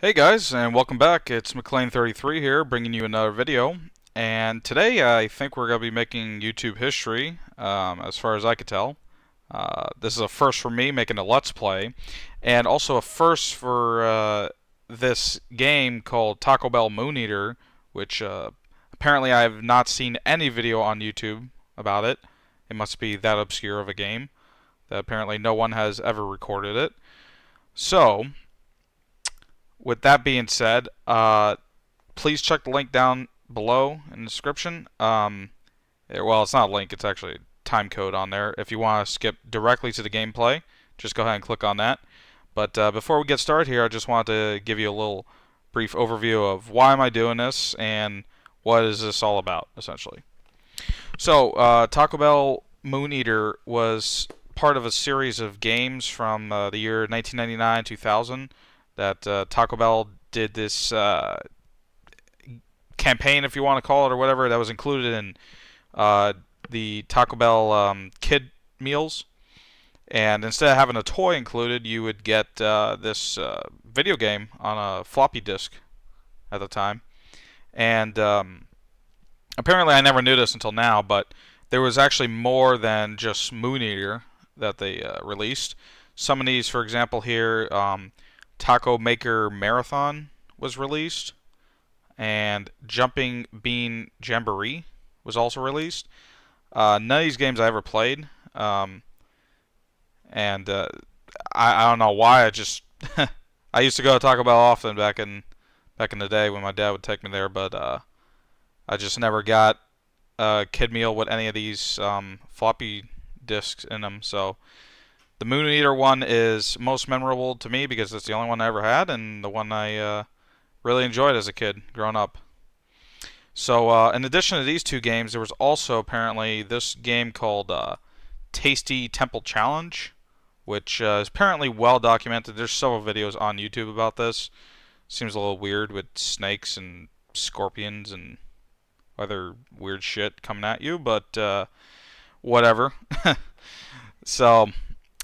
Hey guys, and welcome back. It's McLaine33 here, bringing you another video. And today I think we're going to be making YouTube history, um, as far as I could tell. Uh, this is a first for me, making a Let's Play, and also a first for uh, this game called Taco Bell Moon Eater, which uh, apparently I have not seen any video on YouTube about it. It must be that obscure of a game that apparently no one has ever recorded it. So, with that being said, uh, please check the link down below in the description. Um, well, it's not a link, it's actually a time code on there. If you want to skip directly to the gameplay, just go ahead and click on that. But uh, before we get started here, I just wanted to give you a little brief overview of why am I doing this and what is this all about, essentially. So, uh, Taco Bell Moon Eater was part of a series of games from uh, the year 1999-2000 that uh, Taco Bell did this uh, campaign, if you want to call it, or whatever, that was included in uh, the Taco Bell um, kid meals. And instead of having a toy included, you would get uh, this uh, video game on a floppy disk at the time. And um, apparently, I never knew this until now, but there was actually more than just Moon Eater that they uh, released. Some of these, for example, here, um, Taco Maker Marathon was released, and Jumping Bean Jamboree was also released. Uh, none of these games I ever played, um, and uh, I, I don't know why. I just I used to go to Taco Bell often back in back in the day when my dad would take me there, but uh, I just never got a kid meal with any of these um, floppy discs in them. So the Moon Eater one is most memorable to me because it's the only one I ever had and the one I uh, really enjoyed as a kid growing up. So uh, in addition to these two games, there was also apparently this game called uh, Tasty Temple Challenge, which uh, is apparently well documented. There's several videos on YouTube about this. Seems a little weird with snakes and scorpions and other weird shit coming at you, but uh, whatever. so,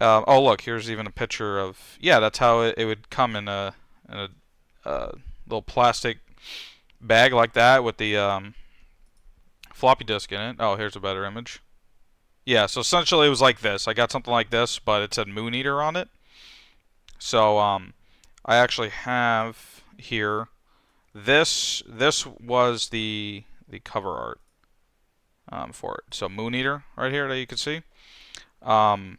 um, oh look, here's even a picture of yeah, that's how it, it would come in a in a uh, little plastic bag like that with the um, floppy disk in it. Oh, here's a better image. Yeah, so essentially it was like this. I got something like this, but it said Moon Eater on it. So um, I actually have here this. This was the the cover art um, for it. So Moon Eater right here that you can see. Um,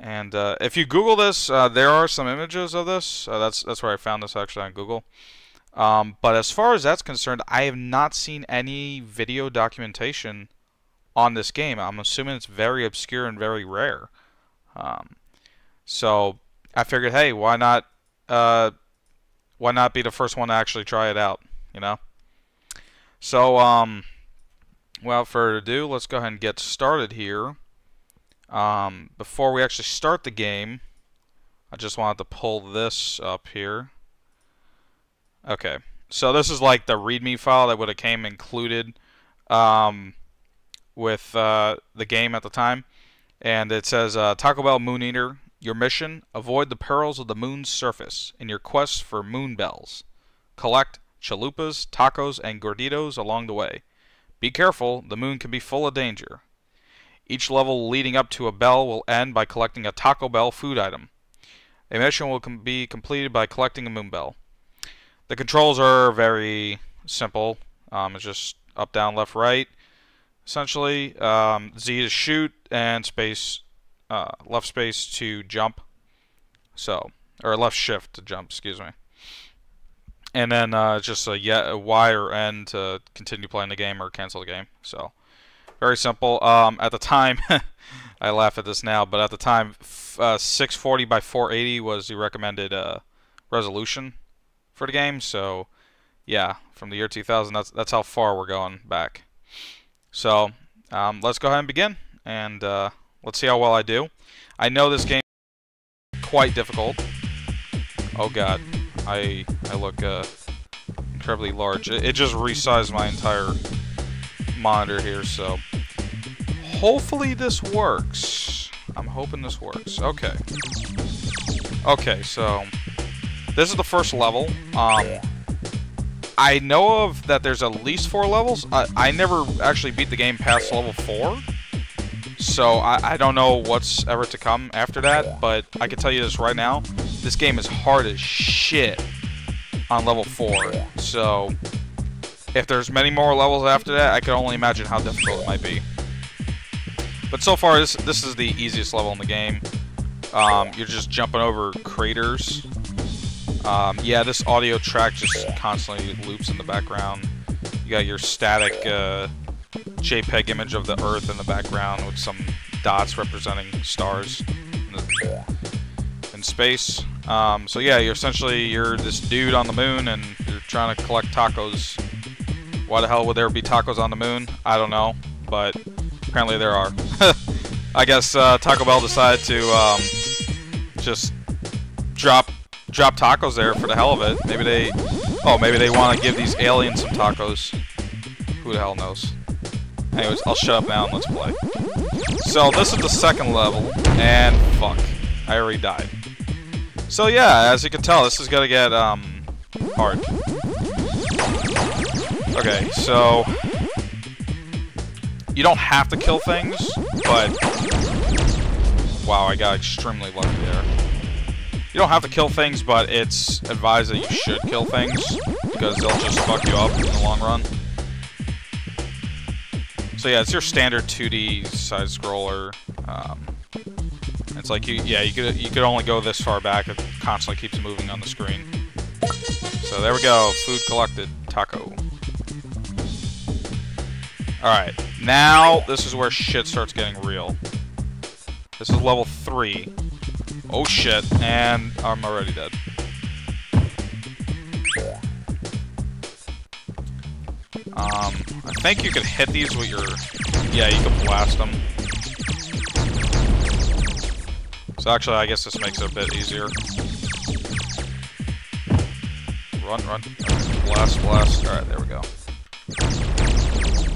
and uh, if you Google this, uh, there are some images of this. Uh, that's that's where I found this actually on Google. Um, but as far as that's concerned, I have not seen any video documentation on this game. I'm assuming it's very obscure and very rare. Um, so I figured, hey, why not? Uh, why not be the first one to actually try it out? You know. So um, without further ado, let's go ahead and get started here. Um, before we actually start the game, I just wanted to pull this up here. Okay, so this is like the README file that would have came included um, with uh, the game at the time. And it says, uh, Taco Bell Moon Eater, your mission, avoid the perils of the moon's surface in your quest for moon bells. Collect chalupas, tacos, and gorditos along the way. Be careful, the moon can be full of danger. Each level leading up to a bell will end by collecting a Taco Bell food item. A mission will com be completed by collecting a moon bell. The controls are very simple. Um, it's just up, down, left, right, essentially. Um, Z to shoot, and space, uh, left space to jump. So, or left shift to jump, excuse me. And then uh, just a, Y or N to continue playing the game or cancel the game. So, very simple. Um, at the time, I laugh at this now, but at the time, uh, 640 by 480 was the recommended uh, resolution for the game. So, yeah, from the year 2000, that's that's how far we're going back. So, um, let's go ahead and begin, and uh, let's see how well I do. I know this game is quite difficult. Oh God, I I look uh, incredibly large. It, it just resized my entire monitor here, so hopefully this works. I'm hoping this works. Okay. Okay, so This is the first level. Um, I know of that there's at least four levels. I, I never actually beat the game past level four. So I, I don't know what's ever to come after that, but I can tell you this right now. This game is hard as shit on level 4. So if there's many more levels after that, I can only imagine how difficult it might be. But so far, this, this is the easiest level in the game. Um, you're just jumping over craters. Um, yeah, this audio track just constantly loops in the background. You got your static uh, JPEG image of the Earth in the background with some dots representing stars in, the, in space. Um, so yeah, you're essentially you're this dude on the moon and you're trying to collect tacos. Why the hell would there be tacos on the moon? I don't know, but apparently there are. I guess uh, Taco Bell decided to um, just drop drop tacos there for the hell of it. Maybe they, oh, maybe they want to give these aliens some tacos. Who the hell knows? Anyways, I'll shut up now and let's play. So this is the second level, and fuck, I already died. So yeah, as you can tell, this is gonna get um hard. Okay, so you don't have to kill things, but wow, I got extremely lucky there. You don't have to kill things, but it's advised that you should kill things because they'll just fuck you up in the long run. So yeah, it's your standard 2D side scroller. Um, it's like you, yeah, you could you could only go this far back. It constantly keeps moving on the screen. So there we go. Food collected. Taco. All right, now this is where shit starts getting real. This is level three. Oh shit, and I'm already dead. Um, I think you could hit these with your... Yeah, you can blast them. So actually, I guess this makes it a bit easier. Run, run. Blast, blast. Alright, there we go.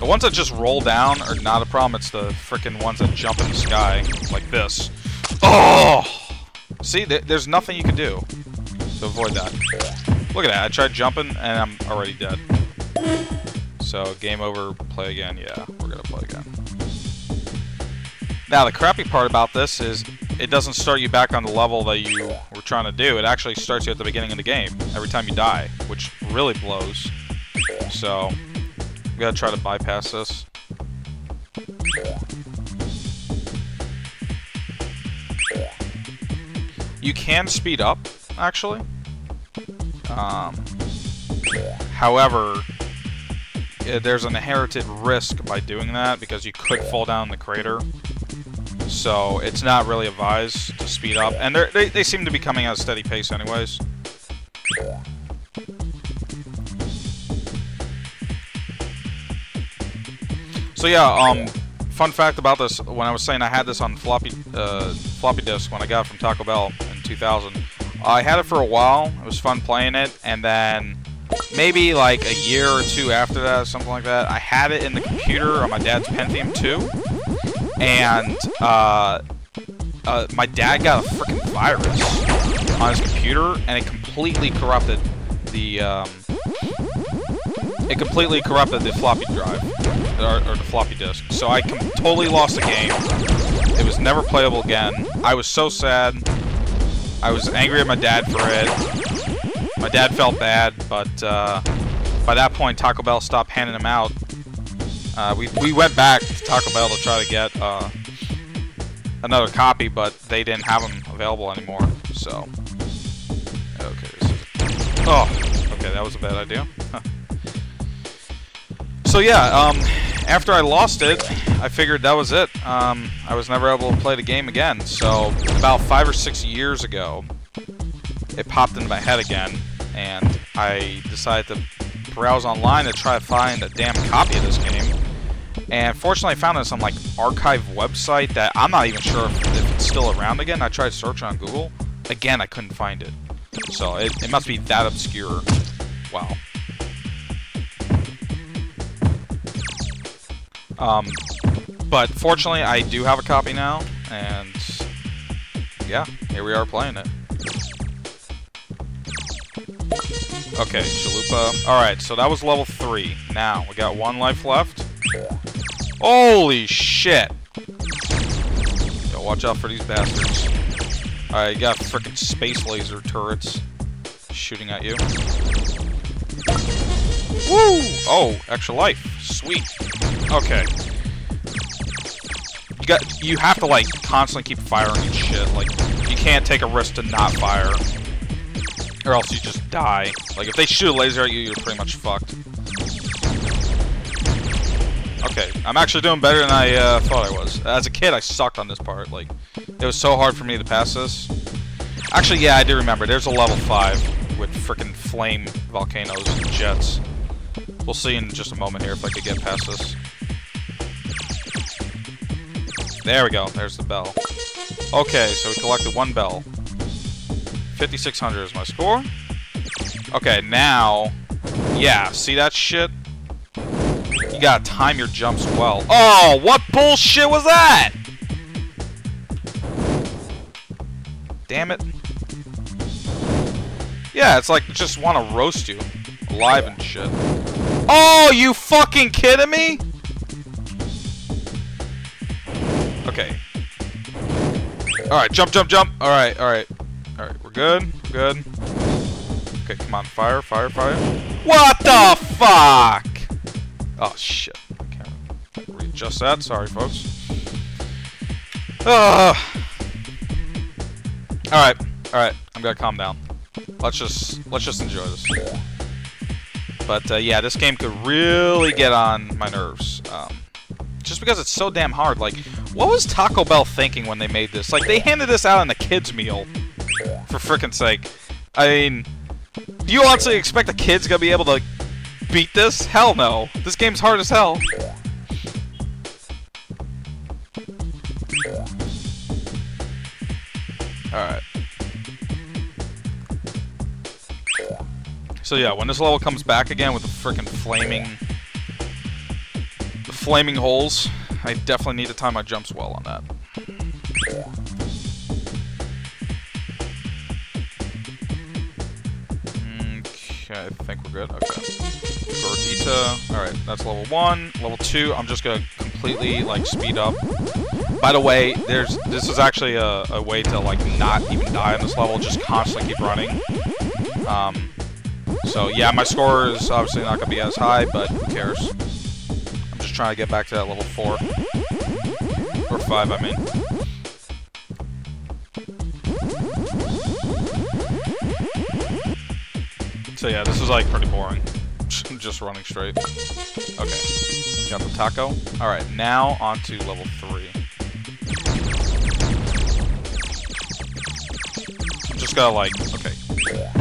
The ones that just roll down are not a problem. It's the freaking ones that jump in the sky, like this. Oh! See, th there's nothing you can do to avoid that. Look at that. I tried jumping, and I'm already dead. So, game over, play again. Yeah, we're gonna play again. Now, the crappy part about this is it doesn't start you back on the level that you were trying to do. It actually starts you at the beginning of the game every time you die, which really blows. So, gotta try to bypass this. You can speed up, actually. Um, however, uh, there's an inherited risk by doing that because you could fall down the crater. So it's not really advised to speed up. And they, they seem to be coming at a steady pace anyways. So yeah, um, fun fact about this, when I was saying I had this on floppy, uh, floppy disk when I got it from Taco Bell in 2000, I had it for a while, it was fun playing it, and then maybe like a year or two after that, something like that, I had it in the computer on my dad's Pentium 2, and uh, uh, my dad got a freaking virus on his computer, and it completely corrupted the um, it completely corrupted the floppy drive or, or the floppy disk. So I totally lost the game. It was never playable again. I was so sad. I was angry at my dad for it. My dad felt bad, but uh, by that point, Taco Bell stopped handing them out. Uh, we, we went back to Taco Bell to try to get uh, another copy, but they didn't have them available anymore, so... Okay, Oh, okay, that was a bad idea. so yeah, um, after I lost it, I figured that was it. Um, I was never able to play the game again, so about five or six years ago, it popped into my head again, and I decided to browse online to try to find a damn copy of this game. And fortunately, I found this on like archive website that I'm not even sure if, if it's still around again. I tried searching on Google. Again, I couldn't find it. So it, it must be that obscure. Wow. Um, but fortunately, I do have a copy now, and yeah, here we are playing it. Okay, Chalupa. Alright, so that was level 3. Now, we got one life left. Holy shit! Yo, watch out for these bastards. You got freaking space laser turrets shooting at you. Woo! Oh, extra life. Sweet. Okay. You got you have to like constantly keep firing and shit. Like you can't take a risk to not fire. Or else you just die. Like if they shoot a laser at you, you're pretty much fucked. Okay, I'm actually doing better than I uh, thought I was. As a kid, I sucked on this part. Like, it was so hard for me to pass this. Actually, yeah, I do remember. There's a level 5 with freaking flame volcanoes and jets. We'll see in just a moment here if I could get past this. There we go. There's the bell. Okay, so we collected one bell. 5,600 is my score. Okay, now... Yeah, see that shit? You gotta time your jumps well. Oh, what bullshit was that? Damn it. Yeah, it's like just want to roast you. Alive and shit. Oh, you fucking kidding me? Okay. Alright, jump, jump, jump. Alright, alright. Alright, we're good. We're good. Okay, come on. Fire, fire, fire. What the fuck? Oh, shit. Okay. Readjust that. Sorry, folks. Uh. Alright. Alright. I'm gonna calm down. Let's just let's just enjoy this. But uh, yeah, this game could really get on my nerves. Um, just because it's so damn hard. Like, what was Taco Bell thinking when they made this? Like, they handed this out in the kid's meal. For frickin' sake. I mean, do you honestly expect the kids gonna be able to beat this? Hell no. This game's hard as hell. Alright. So yeah, when this level comes back again with the freaking flaming... The flaming holes, I definitely need to time my jumps well on that. Okay, I think we're good. Okay. Gordita. Alright, that's level 1. Level 2, I'm just gonna completely, like, speed up. By the way, there's this is actually a, a way to, like, not even die on this level. Just constantly keep running. Um, so, yeah, my score is obviously not to be as high, but who cares? Trying to get back to that level 4. Or 5, I mean. So yeah, this is like pretty boring. just running straight. Okay. Got the taco. Alright, now on to level 3. Just gotta like, okay.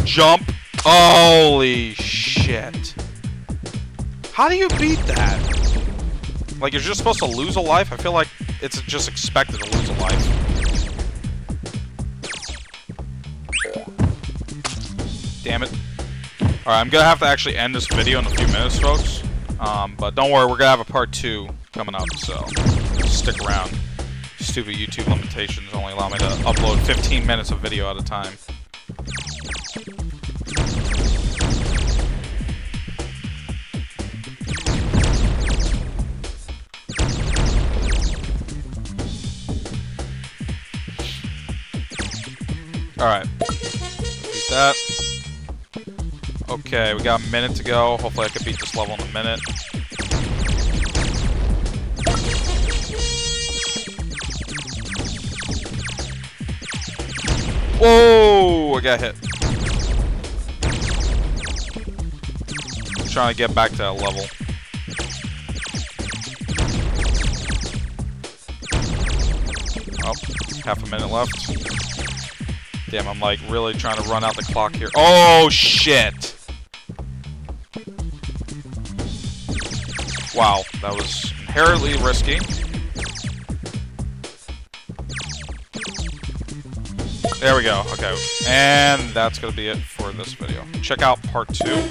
Jump! Holy shit. How do you beat that? Like, you're just supposed to lose a life? I feel like it's just expected to lose a life. Damn it. Alright, I'm gonna have to actually end this video in a few minutes, folks. Um, but don't worry, we're gonna have a part two coming up, so stick around. Stupid YouTube limitations only allow me to upload 15 minutes of video at a time. Alright. Beat that. Okay, we got a minute to go. Hopefully I can beat this level in a minute. Whoa! I got hit. Trying to get back to that level. Oh, half a minute left. Damn, I'm like really trying to run out the clock here. Oh, shit! Wow, that was inherently risky. There we go, okay. And that's gonna be it for this video. Check out part two.